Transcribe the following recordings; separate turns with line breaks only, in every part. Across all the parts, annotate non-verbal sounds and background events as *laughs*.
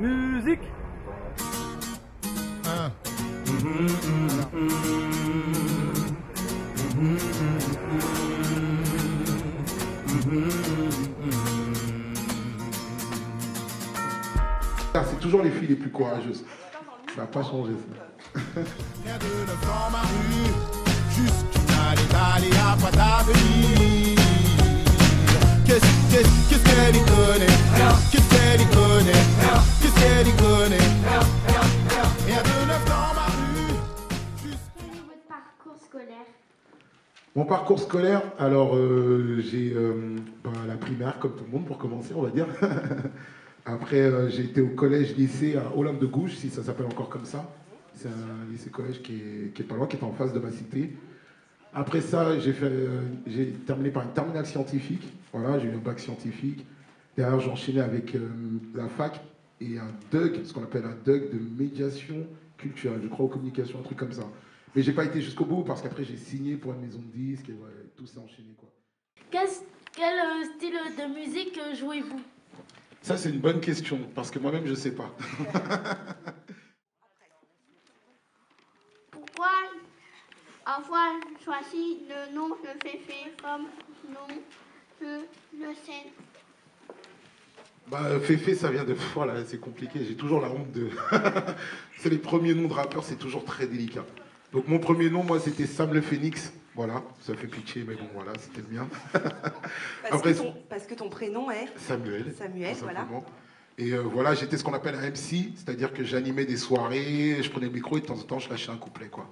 Musique
Ah, C'est toujours les filles les plus courageuses. Ça n'a pas changé ça.
Rien
Mon parcours scolaire, alors euh, j'ai euh, bah, la primaire comme tout le monde pour commencer, on va dire. *laughs* Après, euh, j'ai été au collège-lycée à Olympe de Gouges, si ça s'appelle encore comme ça. C'est un lycée-collège qui est, qui est pas loin, qui est en face de ma cité. Après ça, j'ai terminé par une terminale scientifique. Voilà, j'ai eu un bac scientifique. Derrière, j'ai enchaîné avec la fac et un DUG, ce qu'on appelle un DUG de médiation culturelle, je crois aux communications, un truc comme ça. Mais j'ai pas été jusqu'au bout parce qu'après j'ai signé pour une maison de disques et ouais, tout s'est enchaîné quoi.
Quel, quel, euh, style de musique euh, jouez-vous?
Ça c'est une bonne question parce que moi-même je sais pas.
Pourquoi avoir choisi le nom de Féfé comme nom de le scène?
Bah Féfé ça vient de voilà c'est compliqué, j'ai toujours la honte de. *laughs* c'est les premiers noms de rappeurs, c'est toujours très délicat. Donc mon premier nom moi c'était Sam le Phoenix. Voilà, ça fait pitié mais bon voilà c'était le mien. *laughs*
Parce,
Après,
que ton, parce que ton prénom est
Samuel.
Samuel, voilà.
Et euh, voilà, j'étais ce qu'on appelle un MC, c'est-à-dire que j'animais des soirées, je prenais le micro et de temps en temps je lâchais un couplet quoi.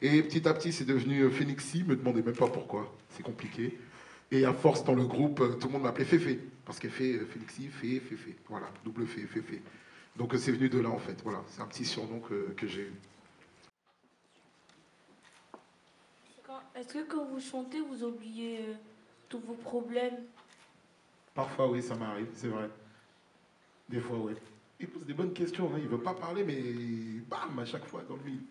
Et petit à petit c'est devenu euh, Phoenixy, me demandez même pas pourquoi, c'est compliqué. Et à force dans le groupe, euh, tout le monde m'appelait Féfé, parce fait euh, Phoenixy, Fé, Féfé, voilà, double Fé, Féfé. Donc c'est venu de là en fait, voilà, c'est un petit surnom que, que j'ai eu.
Quand- Est-ce que quand vous chantez, vous oubliez euh, tous vos problèmes?
Parfois oui, ça m'arrive, c'est vrai. Des fois oui. Il pose des bonnes questions, hein. il veut pas parler mais bam, à chaque fois dans le mille.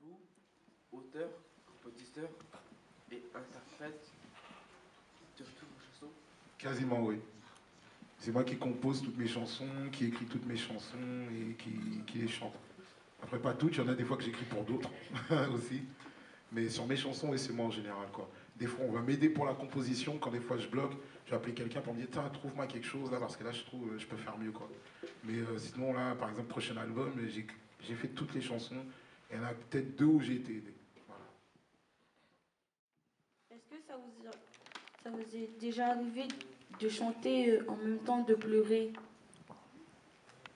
Vous, auteur, compositeur et interprète de toutes vos chansons?
Quasiment oui. C'est moi qui compose toutes mes chansons, qui écrit toutes mes chansons et qui, qui les chante. Après pas toutes, il y en a des fois que j'écris pour d'autres *laughs* aussi. Mais sur mes chansons, et c'est moi en général quoi. Des fois on va m'aider pour la composition, quand des fois je bloque, je vais appeler quelqu'un pour me dire tiens trouve-moi quelque chose là parce que là je trouve euh, je peux faire mieux quoi. Mais euh, sinon là par exemple prochain album, j'ai j'ai fait toutes les chansons. Il y en a peut-être deux où j'ai été aidé. Voilà.
Est-ce que ça vous, a- ça vous est déjà arrivé de chanter euh, en même temps de pleurer?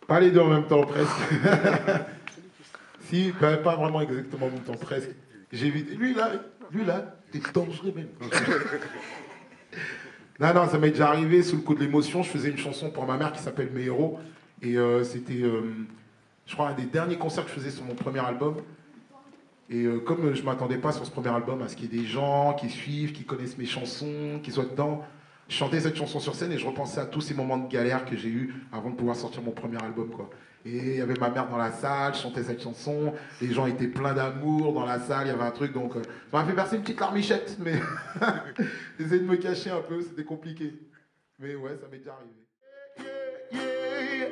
Pas les deux en même temps, presque. *laughs* si, pas vraiment exactement en même temps, presque. Vu. Lui là, lui là, t'es dangereux même. *laughs* non, non, ça m'est déjà arrivé sous le coup de l'émotion. Je faisais une chanson pour ma mère qui s'appelle Mes héros. Et euh, c'était, euh, je crois, un des derniers concerts que je faisais sur mon premier album. Et euh, comme je m'attendais pas sur ce premier album à ce qu'il y ait des gens qui suivent, qui connaissent mes chansons, qui soient dedans, je chantais cette chanson sur scène et je repensais à tous ces moments de galère que j'ai eu avant de pouvoir sortir mon premier album. Quoi. Et il y avait ma mère dans la salle, je chantais cette chanson, les gens étaient pleins d'amour dans la salle, il y avait un truc, donc euh, ça m'a fait verser une petite larmichette, mais *laughs* j'essayais de me cacher un peu, c'était compliqué. Mais ouais, ça m'est déjà arrivé.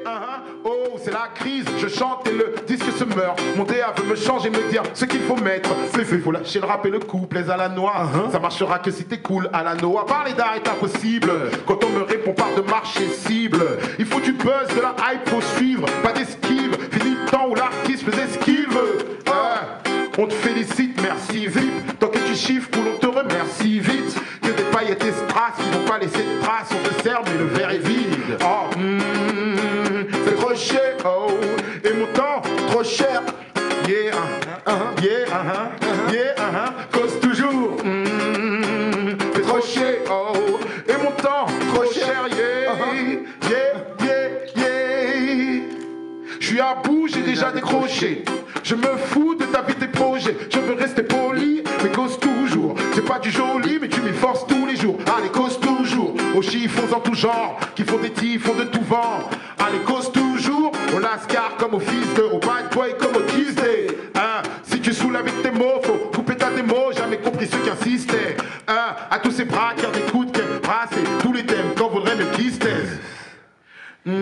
Ah, ah, oh, c'est la crise, je chante et le disque se meurt. Mon DA veut me changer, me dire ce qu'il faut mettre. C'est fait, faut lâcher le rap et le couple, les à la noix. Ça marchera que si t'es cool à la Noah. Parler d'art est impossible. Quand on me répond par de marché cible. Il faut du buzz, de la hype, faut suivre. Pas d'esquive, fini le temps où l'artiste faisait ce qu'il veut. Ah, on te félicite, merci vite. Tant que tu chiffres, cool, on te remercie vite. Que des paillettes et strass qui vont pas laisser de traces. On te sert, mais le verre est vide. Oh, cher. Yeah, uh, uh, yeah, uh, uh, yeah, uh, cause toujours. mm, c'est trop cher, oh. Et mon temps, trop cher, yeah, yeah, yeah, yeah. Je suis à bout, j'ai déjà décroché. Je me fous de ta vie, tes projets. Je veux rester poli, mais cause toujours. C'est pas du joli, mais tu m'y forces tous les jours. Allez, cause toujours. Aux chiffons en tout genre, qui font des tifs, de tout vent. Allez, cause toujours. Au lascar comme au fils de, au bad boy comme au kiss day. Hein, si tu saoules avec tes mots, faut couper ta démo. Jamais compris ceux qui insistaient. Hein, à tous ces bras qui en écoutent, qui brasser tous les thèmes quand vaudrait me kiss Mm,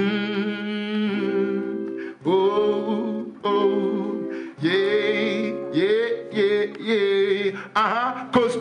oh, oh, yeah, yeah, yeah, yeah. Uh-huh. Cause